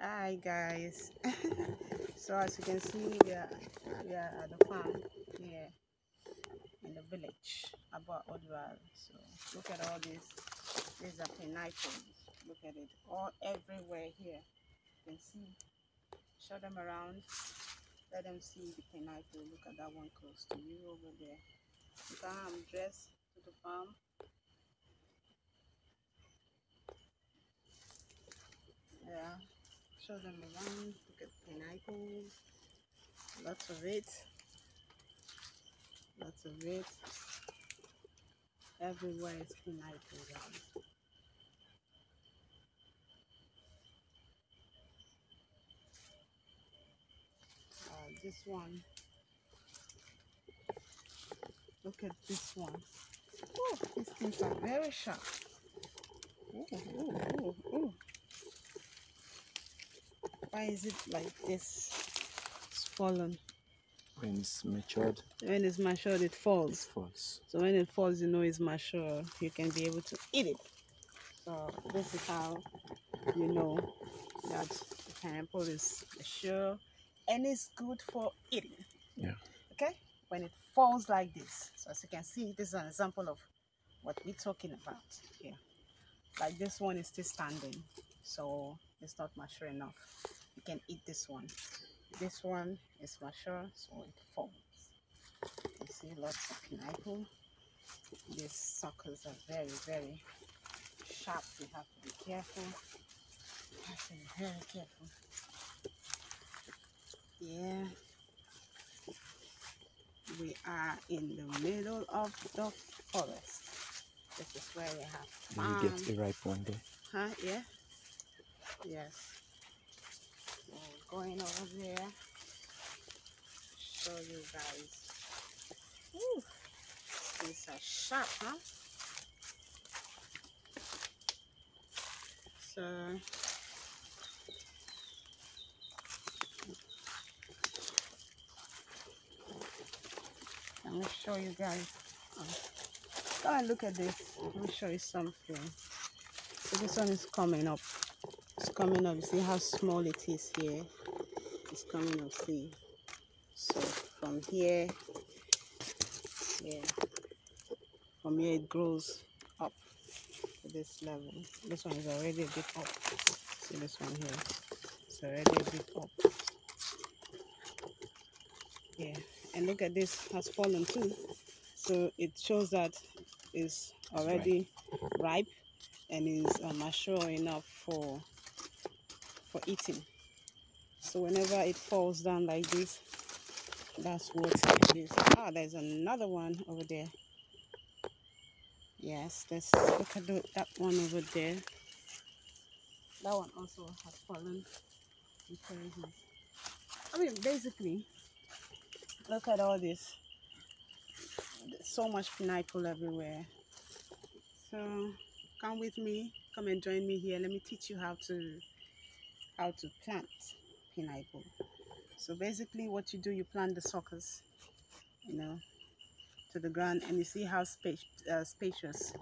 hi guys. So as you can see we are we are at the farm here in the village Abua Odual. so look at all these these are pineapples look at it. All everywhere here. You can see. Show them around. Let them see the pineapple look at that one close to you over there. How i'm dressed to the farm. Yeah show them around look at pineapples. Lots of it. Lots of it. Everywhere is pineapple around uh, this one. Look at this one. Oh these things are very sharp. Oh, oh, oh, oh. Why is it like this? It's fallen. When it's matured, when it's matured it it falls falls. so when it falls you know it's mature. You can be able to eat it. So this is how you know that the pineapple is mature and it's good for eating. Yeah. okay? When it falls like this. So as you can see this is an example of what we're talking about here. Like this one is still standing. So it's not mature enough you can eat this one this one is mature so it falls you see lots of pineapple these suckers are very very sharp you have to be careful you have to be very careful yeah we are in the middle of the forest this is where we have And you get farm. a ripe one there. Huh? Yeah. Yes. Going over there. Show you guys. Woo. These are sharp, huh? So let me show you guys. Oh, Come and look at this. Let me show you something. So this one is coming up. It's coming up. You see how small it is here? It's coming up, see? So from here, yeah, from here it grows up to this level. This one is already a bit up. See this one here? It's already a bit up. Yeah, and look at this has fallen too. So it shows that it's already ripe and is uh, mature enough for for eating. So whenever it falls down like this that's what it is. Ah there's another one over there. Yes let's look at that one over there. That one also has fallen i mean basically look at all this. There's so much pineapple everywhere. So come with me. Come and join me here. Let me teach you how to how to plant pineapple. So basically what you do you plant the suckers you know to the ground and you see how space, uh, spacious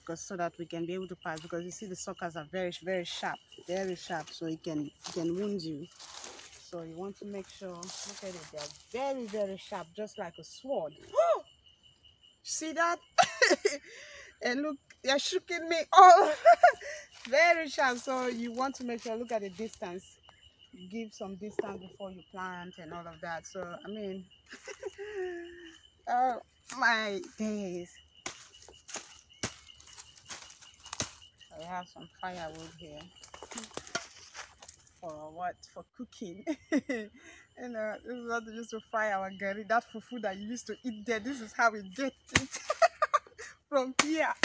because so that we can be able to pass because you see the suckers are very very sharp very sharp so it can it can wound you. So you want to make sure look at it they're very very sharp just like a sword. See that and look you're shooking me. All oh, very sharp. So you want to make sure look at the distance. Give some distance before you plant and all of that. So i mean oh my days. I have some firewood here for what? For cooking. You know this is not just to fry our curry that fufu that you used to eat there. This is how we get it from here.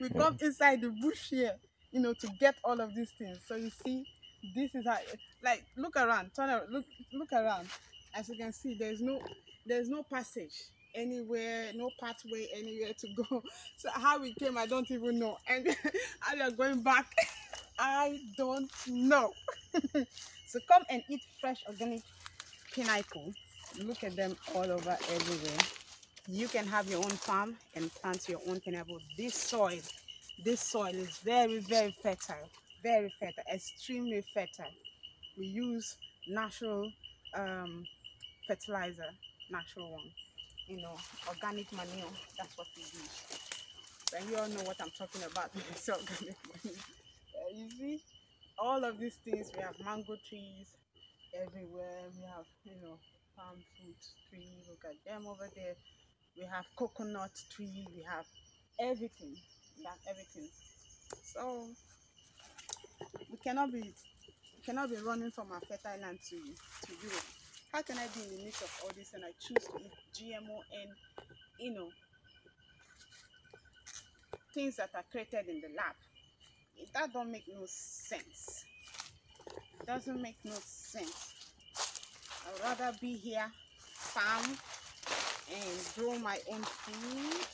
We come mm. inside the bush here you know to get all of these things. So you see this is how like look around turn around look look around. As you can see there's no there's no passage anywhere no pathway anywhere to go. So how we came i don't even know. And how we are going back i don't know. So come and eat fresh organic pineapple look at them all over everywhere you can have your own farm and plant your own pineapple this soil this soil is very very fertile very fertile extremely fertile we use natural um, fertilizer, natural one, you know, organic manure. That's what we use. And you all know what I'm talking about. it's organic manure. You see, all of these things. We have mango trees everywhere. We have, you know, palm fruit trees. Look at them over there. We have coconut tree. We have everything. We have everything. So we cannot be we cannot be running from our fertile land to to Europe. How can I be in the midst of all this and I choose to eat GMO and you know things that are created in the lab? That don't make no sense. It doesn't make no sense. I'd rather be here, farm, and grow my own food.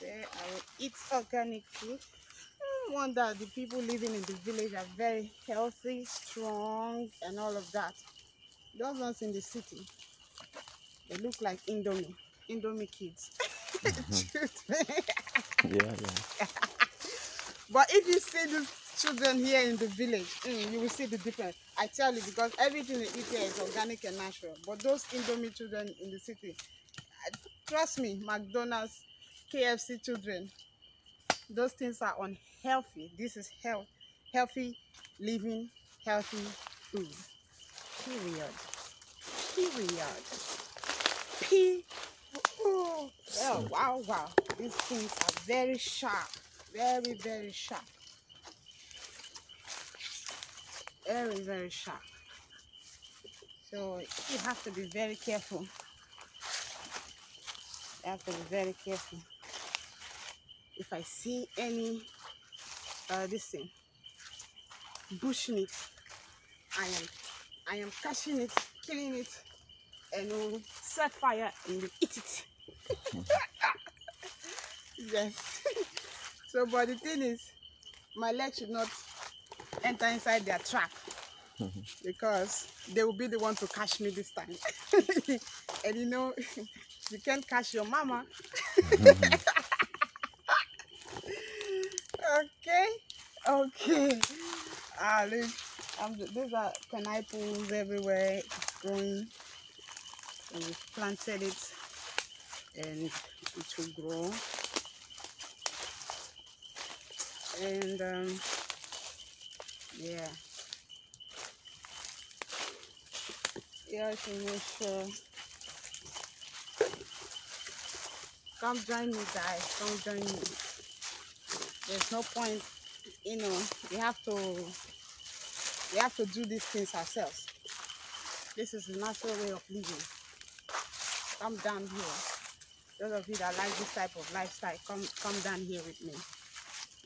There, I will eat organic food. No wonder the people living in the village are very healthy, strong, and all of that. Those ones in the city, they look like Indomie, Indomie kids. Yeah, yeah. But if you see the children here in the village, mm, you will see the difference. I tell you, because everything they eat here is organic and natural. But those Indomie children in the city, trust me, McDonald's, KFC children, those things are unhealthy. This is health, healthy living, healthy food. Period. Period. P. Oh, wow, wow. These things are very sharp. Very, very sharp. Very, very sharp. So you have to be very careful. You have to be very careful. If I see any uh, this thing, bush meat, I am I am catching it, killing it, and will set fire and eat it. yes. so, but the thing is, my leg should not enter inside their trap because they will be the one to catch me this time. and you know, you can't catch your mama. okay, okay. Ah, look, these are pineapples everywhere. It's growing. And we've planted it, and it will grow. And um, yeah. Yeah, to make sure. Come join me, guys. Come join me. There's no point, you know. We have to. We have to do these things ourselves. This is the natural way of living. Come down here. Those of you that like this type of lifestyle, come come down here with me.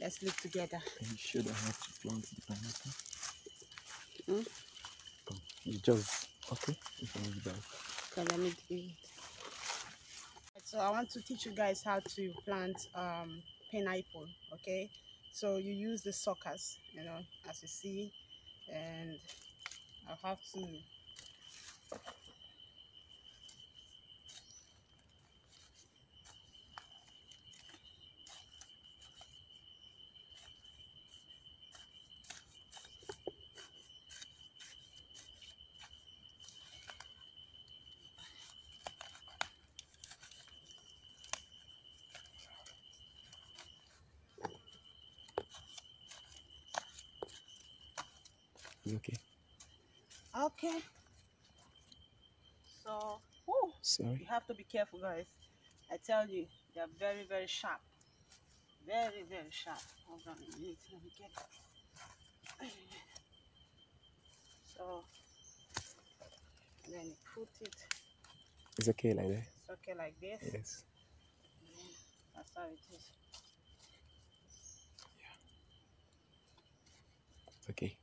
Let's live together. Are you sure I have to plant the pineapple? Hmm? Come. You just okay. You can leave that. Okay, let me do it. So I want to teach you guys how to plant um, pineapple. Okay, so you use the suckers, you know, as you see, and I'll have to. It's okay. Okay. So, whew, Sorry. you have to be careful, guys. I tell you, they are very, very sharp. Very, very sharp. Hold on a minute. Let me get that. So, then you put it. It's okay like that. It's okay like this. Yes. That's how it is. Yeah. It's okay.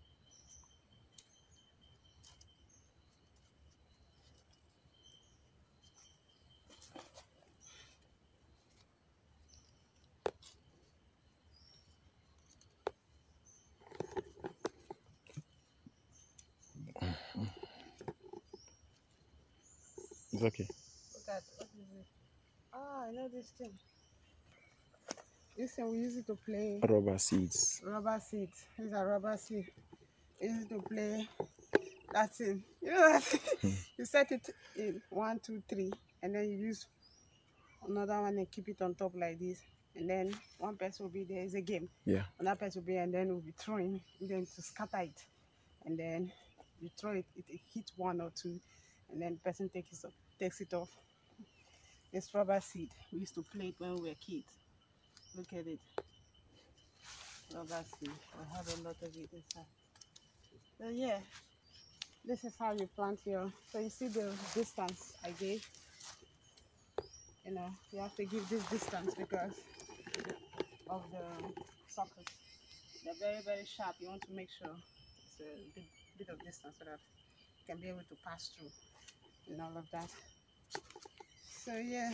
Okay. Look at what is it? Ah, I know this thing. This thing we use it to play Rubber seeds. rubber seeds. These are rubber seeds. It to play that thing. You know that thing? you set it in one, two, three, and then you use another one and keep it on top like this. And then one person will be there. It's a game. Yeah. Another person will be, and then we'll be throwing, and then to scatter it, and then you throw it. It, it hits one or two, and then the person takes it, takes it off. It's rubber seed. We used to play it when we were kids. Look at it. Rubber seed. I have a lot of it inside. So yeah, this is how you plant your. So you see the distance I gave. You know, you have to give this distance because of the sockets. They're very very sharp. You want to make sure it's a bit, bit of distance so that you can be able to pass through and all of that. So yeah.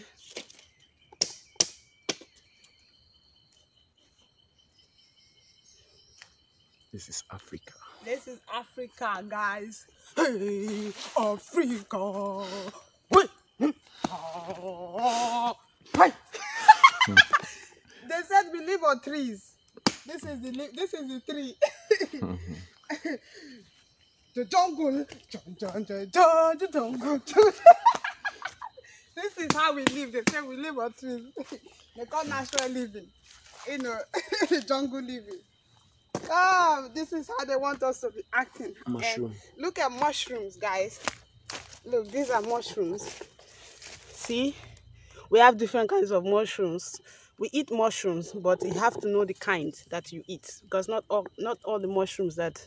This is Africa. This is Africa, guys. Hey, Africa. Hey. Hey. they said we live on trees. This is the this is the tree. the mm-hmm. jungle. jungle. this is how we live. They say we live on trees. they call natural living. You know, the jungle living. Oh, this is how they want us to be acting. And look at mushrooms, guys. Look, these are mushrooms. See, we have different kinds of mushrooms. We eat mushrooms, but you have to know the kind that you eat because not all not all the mushrooms that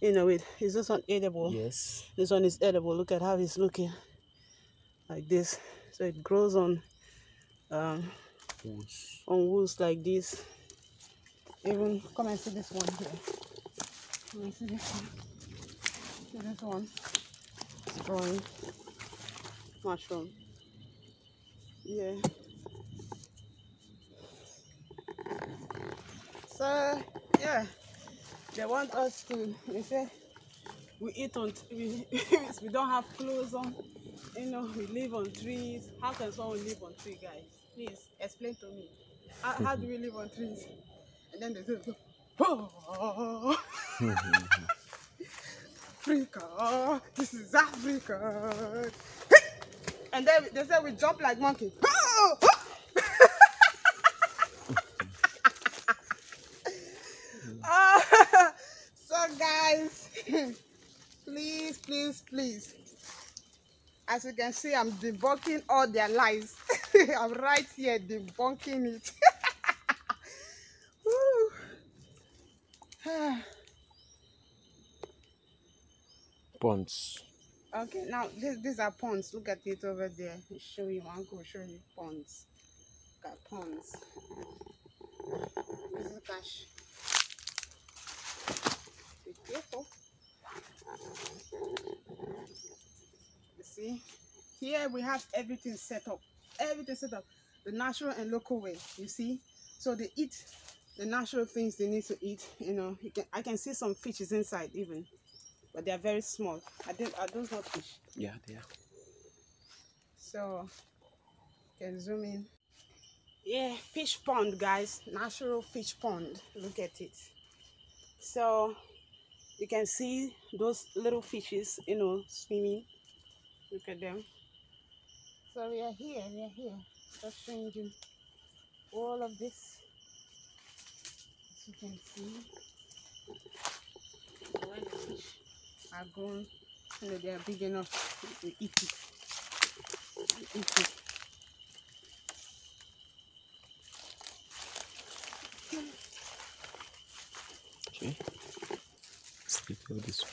you know it is this one edible. Yes. This one is edible. Look at how it's looking like this. So it grows on um, Woods. on woods like this. Even come and see this one here. Come and see this one. See this one. It's growing. Mushroom. Yeah. So yeah, they want us to. They say we eat on. We we don't have clothes on. You know, we live on trees. How can someone live on tree, guys? Please explain to me. How, how do we live on trees? And then they say, oh, Africa, this is Africa. And then they say we jump like monkey. Oh, Ah, so guys, please, please, please. As you can see, I'm debunking all their lies. I'm right here debunking it. Ponds. okay, now this, these are ponds. Look at it over there. I'll show you. Uncle show you ponds. At ponds. This is cash. Be careful. You see, here we have everything set up. Everything set up. The natural and local way. You see, so they eat the natural things they need to eat. You know, you can I can see some fishes inside even, but they are very small. I think are those not fish? Yeah, they are. So you can zoom in. Yeah, fish pond, guys. Natural fish pond. Look at it. So you can see those little fishes, you know, swimming. Look at them. So we are here, we are here. Just showing you all of this. As you can see. When the fish are grown, you know, they are big enough to eat it. Eat it. Okay. Let's go this way. Yeah, I'm not very, very good. Okay. Those are the fish ponds here. Let me show you. Is this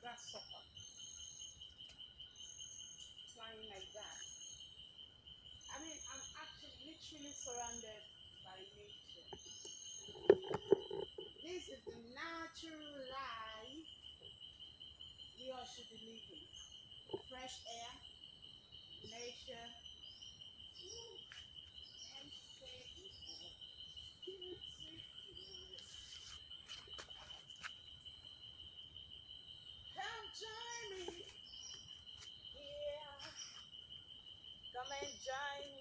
grasshopper? Flying like that. I mean, I'm actually literally surrounded by nature. This is the natural life we all should be living. Fresh air, nature, and safety. Come join me. Yeah. Come and join me.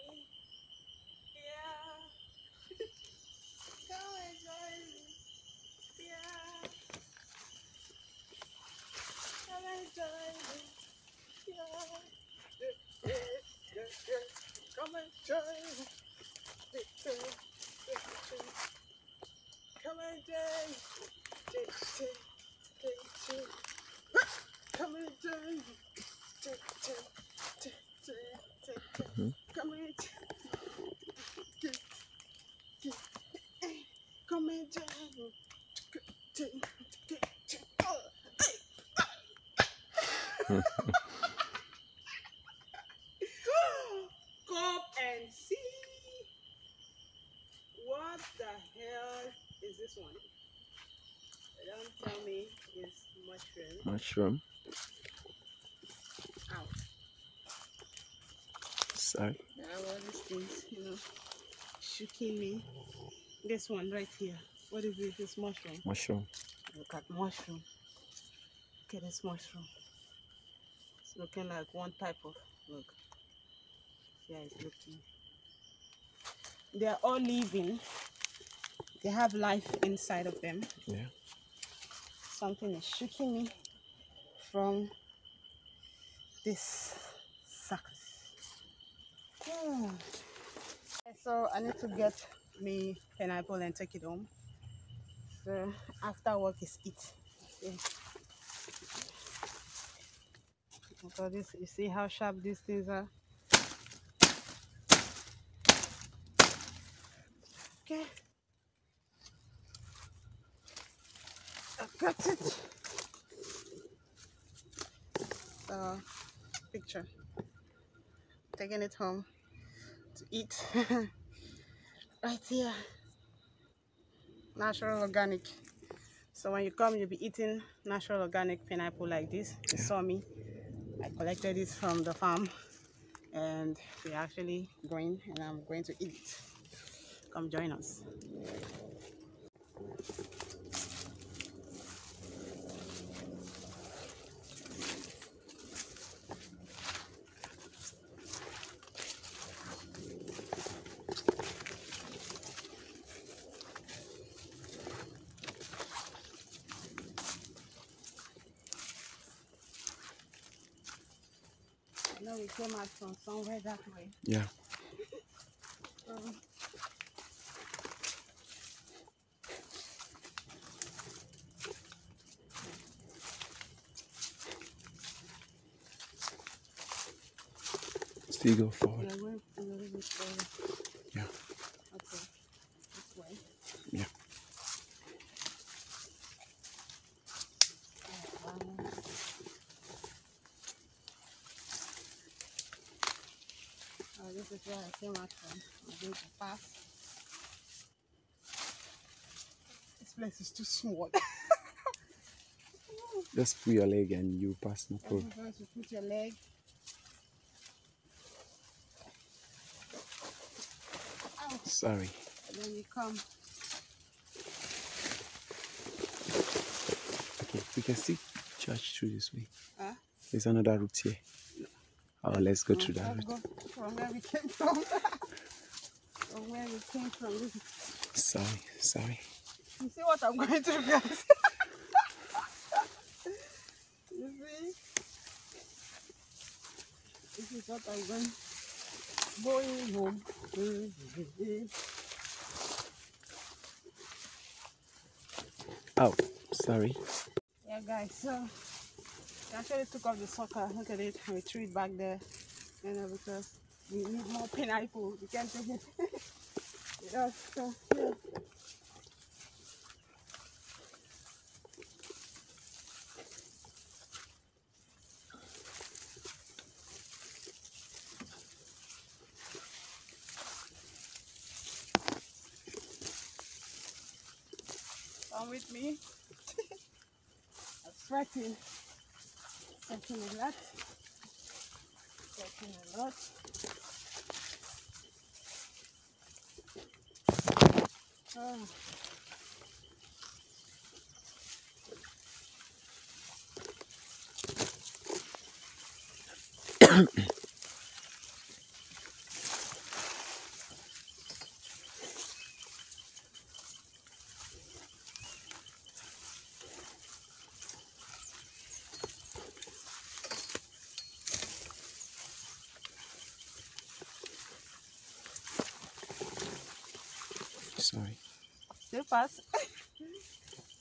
Come and shine. Come and shine. Come and dance. Mushroom. Ow. Sorry. There are all these things, you know, shaking me. This one right here. What is this? This mushroom. Mushroom. Look at mushroom. Look at this mushroom. It's looking like one type of look. How it's looking. They are all living. They have life inside of them. Yeah. Something is shaking me from this suckers. Hmm. So I need to get me pineapple and take it home. So after work is eat. Yeah. So this, you see how sharp these things are. Okay. I got it. So, picture. Taking it home to eat. right here. Natural organic. So when you come, you'll be eating natural organic pineapple like this. You saw me. I collected it from the farm and we're actually going and I'm going to eat it. Come join us. We came out from somewhere that way. Yeah. Um, Still go forward. are going a little bit further. Yeah. Okay. This way. Yeah. Um, Oh, this is where out, I'm going to pass. This place is too small. Just put your leg and you pass no problem. To put your leg. Ow. Sorry. And then you come. Okay, we can see church through this way. Huh? There's another route here. Oh, let's go No, through that route. go from where we came from. from where we came from. Sorry, sorry. you see what I'm going through, guys? you see? This is what I'm going going home. Oh, sorry. Yeah, guys, so I actually took off the soccer. Look at it. We threw it back there. You know, because we need more pineapple. We can't take it. yeah, so, yeah. Come with me. I'm sweating. Sweating a lot. Sweating a lot. 嗯。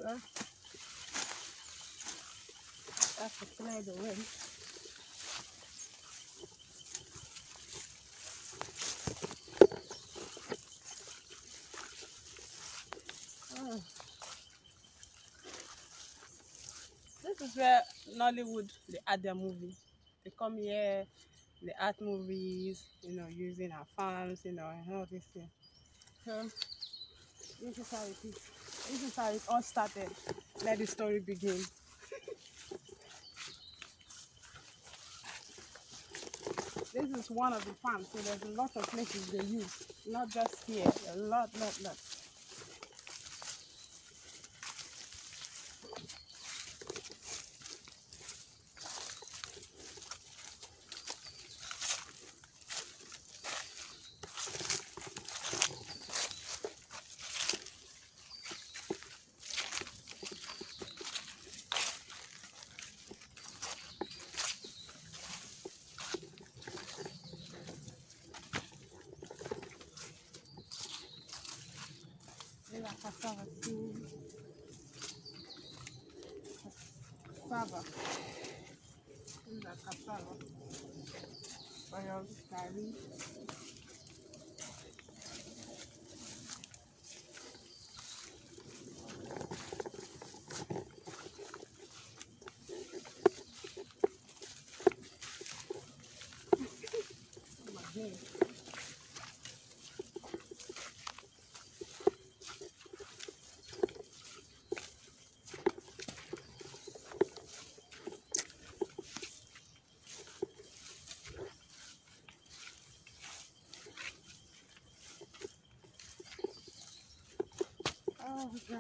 That's way. Oh. This is where Nollywood they add their movie. They come here, they add movies, you know, using our farms, you know, and all this thing. So this is how it is. This is how it all started. Let the story begin. this is one of the farms, so there's a lot of places they use, not just here, a lot, lot, lot. These are cassava seeds. Cassava. These are You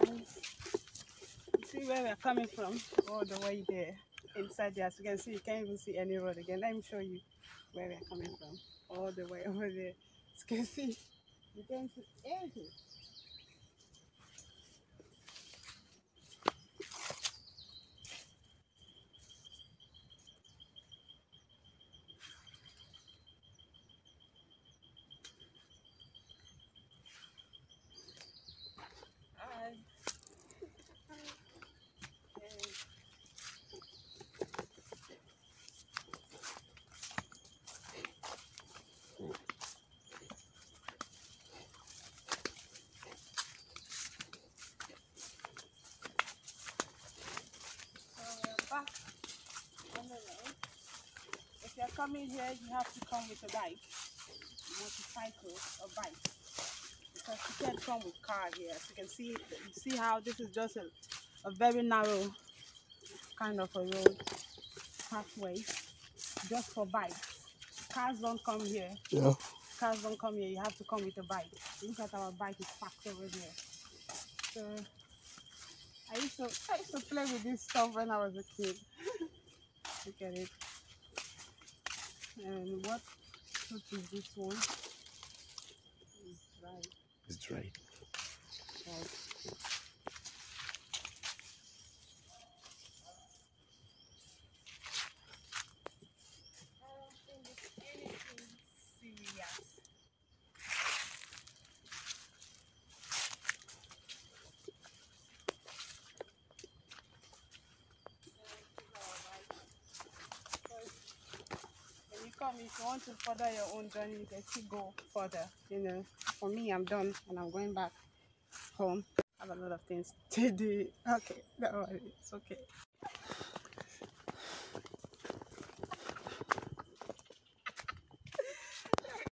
see where we're coming from? All the way there. Inside there. As you can see, you can't even see any road again. Let me show you where we're coming from. All the way over there. As you can see, you can't see anything. Coming here, you have to come with a bike, motorcycle or bike because you can't come with car here. As you can see, you see how this is just a, a very narrow kind of a road pathway just for bikes. Cars don't come here. Yeah. Cars don't come here. You have to come with a bike. Look at our bike is parked over there. So I used to I used to play with this stuff when I was a kid. Look at it. And what fruit is this one? It's right. It's. Right. I don't think it's anything serious. When you come, if you want to further your own journey, you can still go further. You know, for me, I'm done and I'm going back home. I have a lot of things to do. Okay, don't worry, it's okay.